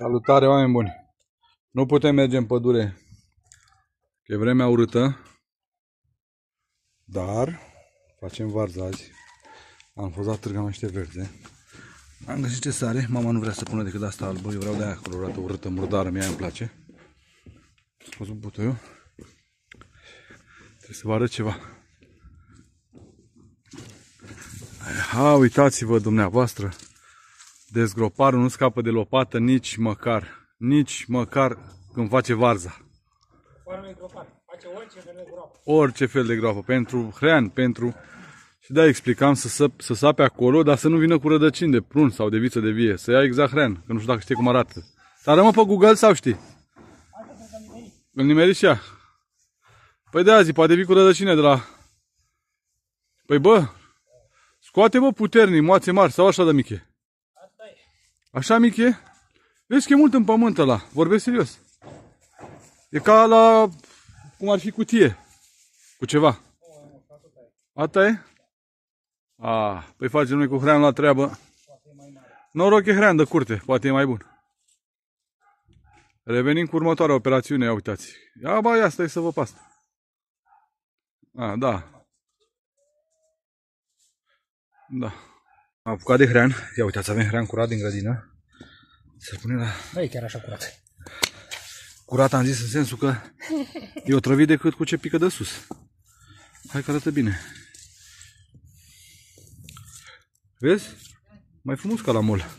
Salutare, oameni buni! Nu putem merge în pădure, că e vremea urâtă, dar facem varză azi. Am fost la târga niște verze. Am găsit ce sare, mama nu vrea să pună decât asta albă, eu vreau de aia colorată, urâtă, murdară, mie îmi place. Scos un butoiu. Trebuie să vă arăt ceva. Ha, uitați-vă dumneavoastră. Dezgroparul nu scapă de lopată nici măcar. Nici măcar când face varza. Face orice fel de groapă. Orice fel de groapă. Pentru hrean, pentru... Și da, explicam să, să, să sape acolo, dar să nu vină cu rădăcini de prun sau de viță de vie. Să ia exact hrean, că nu știu dacă știi cum arată. Dar rămă pe Google sau știi? Îl nimeri și ea. Păi de azi, poate vii cu rădăcine de la... Păi bă, scoate bă puternic, moațe mari sau așa de miche. Asta e. Așa mic e? Vezi că e mult în pământ ăla. Vorbesc serios. E ca la... Cum ar fi cutie. Cu ceva. Asta e? A, păi facem noi cu hrean la treabă. Noroc e hrean de curte. Poate e mai bun. Revenim cu următoarea operațiune. Ia uitați. Ia, ba, ia, stai să vă pastă. A, da. Da. Am apucat de hrean. Ia uitați, avem hrean curat din grădină. Să pune la... Nu e chiar așa curat. Curat am zis în sensul că e o trăvit decât cu ce pică de sus. Hai că arată bine. Vezi? Mai frumos ca la mol.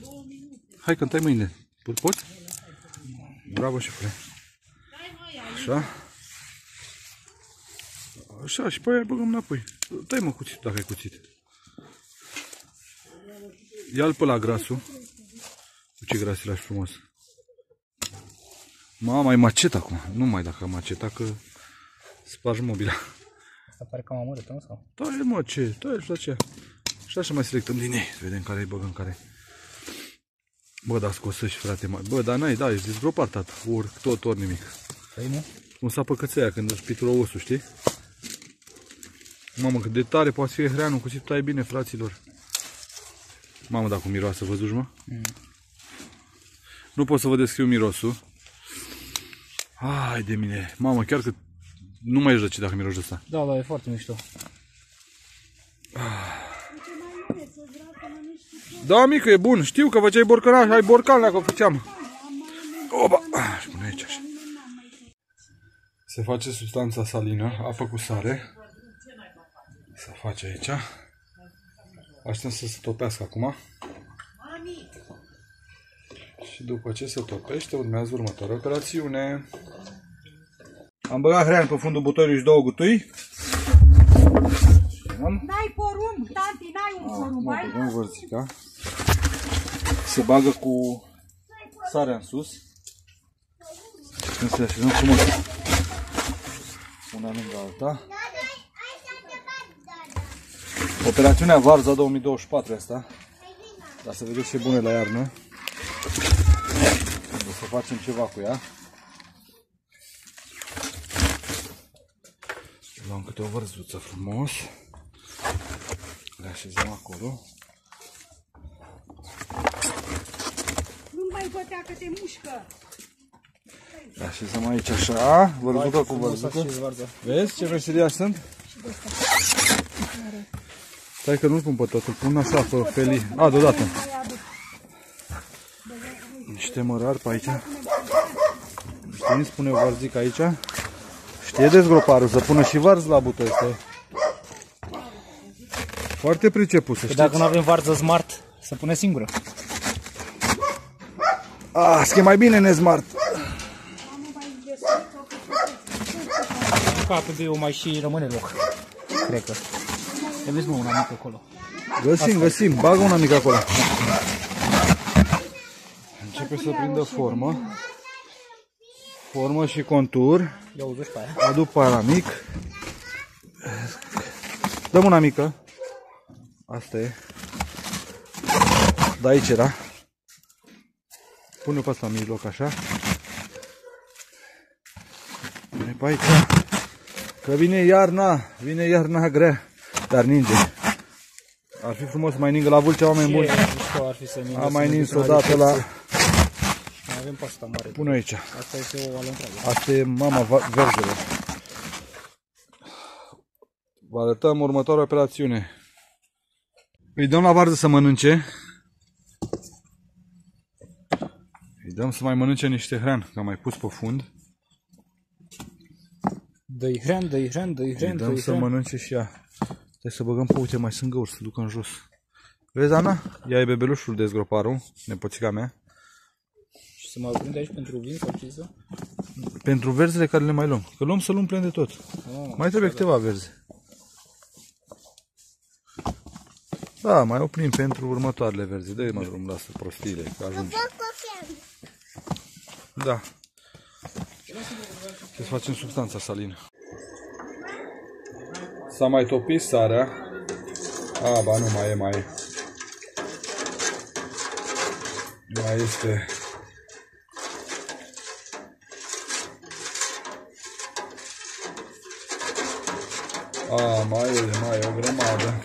Hai că tai mâine. Po- Poți? Bravo, șefule. Așa. Așa, și pe aia îl băgăm înapoi. Dai mă cuțit dacă ai cuțit. Ia-l pe la grasul. Cu ce gras lași frumos. Mama, mai macet acum. Nu mai dacă maceta, că spargi mobila. Asta pare cam amărâtă, nu? Sau? Da, e mă, ce? Da, e așa. Și așa mai selectăm din ei. Să vedem care îi băgăm care. Bă, dar scosă și frate mai. Bă, dar n-ai, da, ești dezgropat, tată. Ori tot, ori nimic. Păi nu? Cum sapă cățeia când își pitură osul, știi? Mamă, cât de tare poate fi hreanul, cu ce tai bine, fraților. Mamă, dacă miroase, văzuși, mă? Mm. Nu pot să vă descriu mirosul. Ai de mine. Mamă, chiar că nu mai ești răcit dacă miroși ăsta. Da, da, e foarte mișto. Da, mică, e bun. Știu că făceai borcanaș, ai borcan dacă o făceam. Oba! Ah, Și pune aici așa. Se face substanța salină, apă cu sare. Se face aici. Așteptăm să se topească acum. Și după ce se topește, urmează următoarea operațiune. Am băgat hrean pe fundul butoiului și două gutui. N-ai porumb, tanti, n-ai un porumb, Mă, ai? băgăm vărzica. Se bagă cu sarea în sus. Când se așezăm frumos una lângă alta. Operațiunea Varza 2024 asta. Dar să vedeți ce bune la iarnă. O să facem ceva cu ea. Luăm câte o vărzuță frumos. Le așezăm acolo. Nu mai bătea că te mușcă. Le așezăm aici așa, vărzucă cu vărzucă. Și varza. Vezi ce meseriași sunt? Stai că nu-l pun pe tot, îl pun așa pe felii. A, deodată. Niște mărari pe aici. Știi, spune varzic aici. Știe dezgroparul să pună și varz la bută ăsta. Foarte priceput, să Că știți. dacă nu avem varză smart, să pune singură. Ah, că e mai bine nesmart. Ca pe bio mai și rămâne loc. Cred că. Te vezi mă una mică acolo. Găsim, găsim. Bagă una mică acolo. Începe să prindă formă. Formă și contur. Ia uzi pe aia. Adu pe ala mic. Dăm una mică. Asta e. Da, aici era. Pune-o pe asta în mijloc, așa. Pune pe aici. Că vine iarna, vine iarna grea. Dar ninge. Ar fi frumos să mai ningă la vâlcea, oameni buni. Ce mișto ar fi să ningă, Am să mai ne nins ducă odată la... recepție. Mai avem pe asta mare. Pune aici. Asta este o ală întreagă. Asta e mama va- verzelor. Vă arătăm următoarea operațiune. Îi dăm la varză să mănânce. Îi dăm să mai mănânce niște hrean, că am mai pus pe fund. Dă-i hrean, dă-i hrean, dă-i Îi hrean, dăm dă-i să hrean. mănânce și ea. Trebuie să băgăm pe uite, mai sunt găuri, să ducă în jos. Vezi, Ana? Ea e bebelușul de zgroparul, nepoțica mea. Și să mă prind aici pentru vin sau ce să? Pentru verzele care le mai luăm. Că luăm să luăm plen de tot. Oh, Mai trebuie câteva verze. Da, mai oprim pentru următoarele verze. Dă-i mă drum, lasă prostiile, că ajunge. Da. Trebuie să facem substanța salină. S-a mai topit sarea. A, ba nu mai mai este. A, mai mai e o grămadă.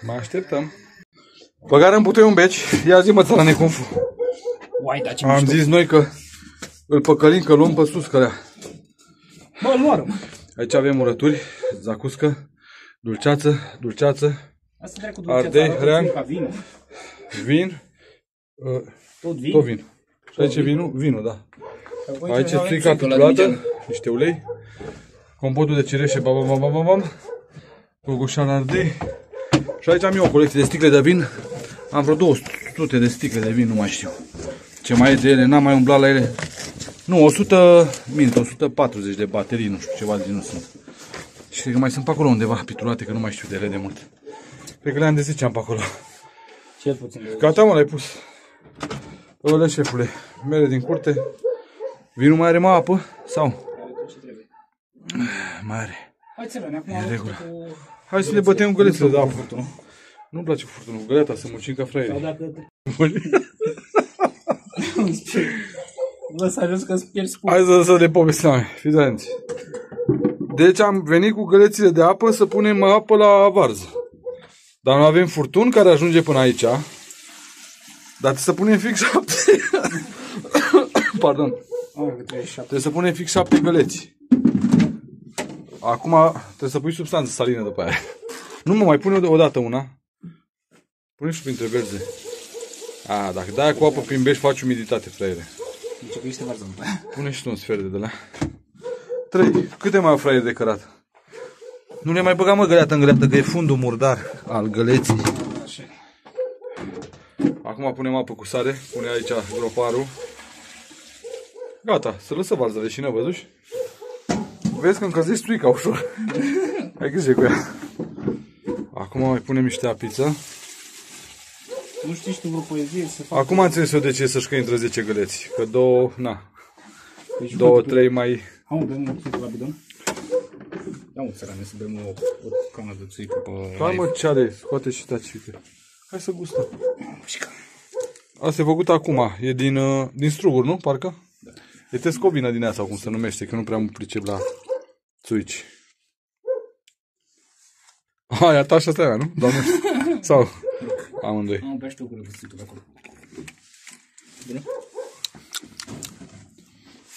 Mai așteptăm. Băgare în butoi un beci. Ia zi mă, țărane, cum. Uai, da, ce Am mișto. zis noi că îl păcălim, că luăm pe sus cărea. Bă, îl oară, mă. Aici avem urături, zacuscă, dulceață, dulceață, Asta dracu Ardei, hrean. Ca vinul. vin, uh, Tot vin. tot vin. Și aici e vinul? Vinul, da. Apoi Aici ce e avem strica țuică la pitulată, Dimijan. niște ulei, compotul de cireșe, bam, bam, bam, bam, bam, gogoșan ardei. Și aici am eu o colecție de sticle de vin. Am vreo 200 de sticle de vin, nu mai știu. Ce mai e de ele, n-am mai umblat la ele. Nu, 100, mint, 140 de baterii, nu știu, ceva de genul sunt. Și cred că mai sunt pe acolo undeva pitulate, că nu mai știu de ele de mult. Cred că le-am de 10 am pe acolo. Cel puțin de Gata, mă, l-ai pus. Ole, șefule, mere din curte. Vinul mai are mai apă? Sau? ce trebuie. Mai are. Hai țărăne, acum E am regulă. cu... Hai să ne bătem cu gălețile de apă. furtunul. Nu-mi place cu furtunul, cu găleata, să muncim ca Sau fraierii. dacă... Bă, să ajuns că îți pierzi cu... Hai să, să le povestim, fiți atenți. Deci am venit cu gălețile de apă să punem apă la varză. Dar nu avem furtun care ajunge până aici. Dar trebuie să punem fix șapte. Pardon. Oh, că trebuie șapte. Trebuie să punem fix șapte găleți. Acum trebuie să pui substanță salină după aia. Nu mă, mai pune o dată una. Pune și printre verze. A, dacă dai cu apă prin beș, faci umiditate, fraiere. Deci că ești varză după aia. Pune și tu un sfert de, de la. Trei. Câte mai au fraiere de cărat? Nu le mai băga mă găleată în găleată, că e fundul murdar al găleții. Așa. Acum punem apă cu sare, pune aici groparul. Gata, să lăsă varză leșină, văzuși? Vezi că încălzești strica ușor. Ai grijă cu ea. Acum mai punem niște apiță. Nu știi și tu vreo poezie să faci? Acum am înțeles eu de ce să-și între 10 găleți. Că două, na, Deci, două, uite, trei mai... Hai mă, bem un țuică la bidon. Ia mă, țărane, să bem o, o cană de țuică pe... Hai mă, ce are? Scoate și taci, uite. Hai să gustăm. Mușcă. Asta e făcut acum. E din, uh, din struguri, nu? Parcă? Da. E tescobina din aia sau cum se numește, că nu prea mă pricep la țuici. Hai, a ta și asta e aia, nu? Doamne. sau? Amândoi. Am bea și tu o gură de țuică de acolo. Bine?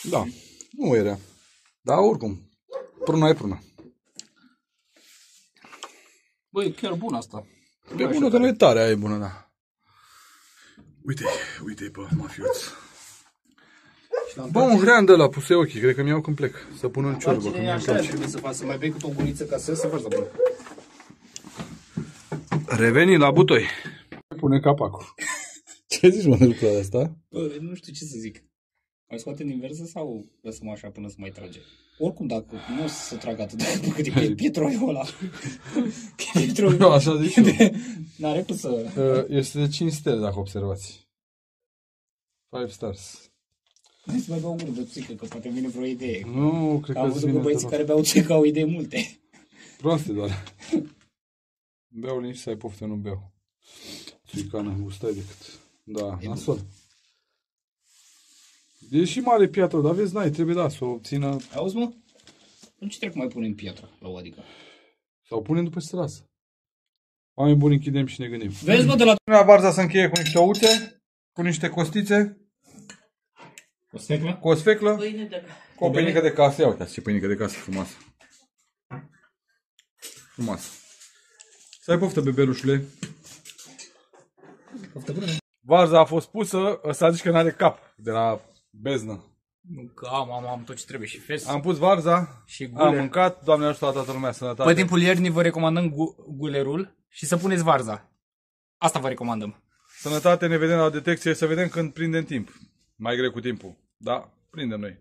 Da. Nu e rea. Da, oricum. Pruna e pruna. Băi, e chiar bun asta. E bună, că nu e tare, aia e bună, da. Uite, uite pe mafioț. Bă, un hrean de la puse ochii, cred că mi-au când plec. Să pun în ciorbă, că Cine mi-e așa place. trebuie să faci, să mai bei cu o guriță ca să se faci de bun. Reveni la butoi. Pune capacul. Ce zici, mă, de lucrul asta? Bă, nu știu ce să zic. Mai scoate din versă sau lăsăm așa până să mai trage? Oricum, dacă nu o să se tragă atât de mult cât e pietroiul ăla. Pietroiul Nu, așa zici eu. N-are cum să... Uh, Este de 5 stele, dacă observați. 5 stars. Hai să mai beau o gură de țică, că poate vine vreo idee. Nu, cred Am că văzut vine că băieții deloc. care beau țică au idei multe. Proaste doar. Beau liniște să ai poftă, nu beau. Țuicană, gustai decât. Da, nasol. E și mare piatră, dar vezi, n-ai, trebuie da, să o țină Auzi, mă? Nu ce trebuie mai punem piatra la o adică. sau punem după ce se lasă. Oameni buni, închidem și ne gândim. Vezi, bă, de la... Lumea Barza să încheie cu niște ouțe, cu niște costițe, O sfeclă? cu o sfeclă, Pâine de cu o pâinică de casă. Ia uite ce pâinică de casă frumoasă. Frumoasă. Să ai poftă, bebelușule. Poftă bună. Varza a fost pusă, ăsta zici că n-are cap de la beznă. Nu, că am, am, am tot ce trebuie și fes. Am pus varza, Și am guler. mâncat, Doamne ajută la toată lumea, sănătate. Pe timpul iernii vă recomandăm gu- gulerul și să puneți varza. Asta vă recomandăm. Sănătate, ne vedem la detecție, să vedem când prindem timp. Mai greu cu timpul. Da, prindem noi.